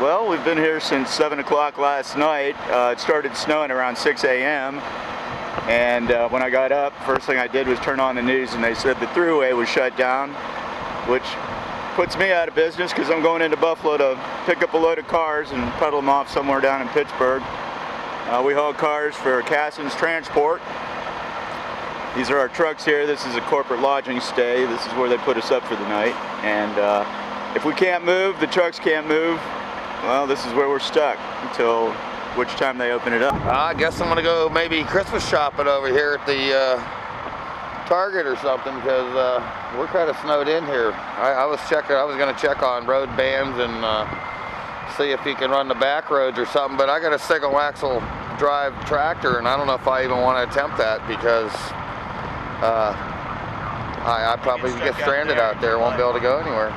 Well, we've been here since 7 o'clock last night. Uh, it started snowing around 6 a.m. And uh, when I got up, first thing I did was turn on the news and they said the thruway was shut down, which puts me out of business because I'm going into Buffalo to pick up a load of cars and peddle them off somewhere down in Pittsburgh. Uh, we haul cars for Cassens Transport. These are our trucks here. This is a corporate lodging stay. This is where they put us up for the night. And uh, if we can't move, the trucks can't move, well, this is where we're stuck until which time they open it up. I guess I'm gonna go maybe Christmas shopping over here at the uh, Target or something because uh, we're kind of snowed in here. I, I, was checking, I was gonna check on road bands and uh, see if he can run the back roads or something, but I got a single axle drive tractor and I don't know if I even want to attempt that because uh, I, I probably get stranded out there, won't be able to go anywhere.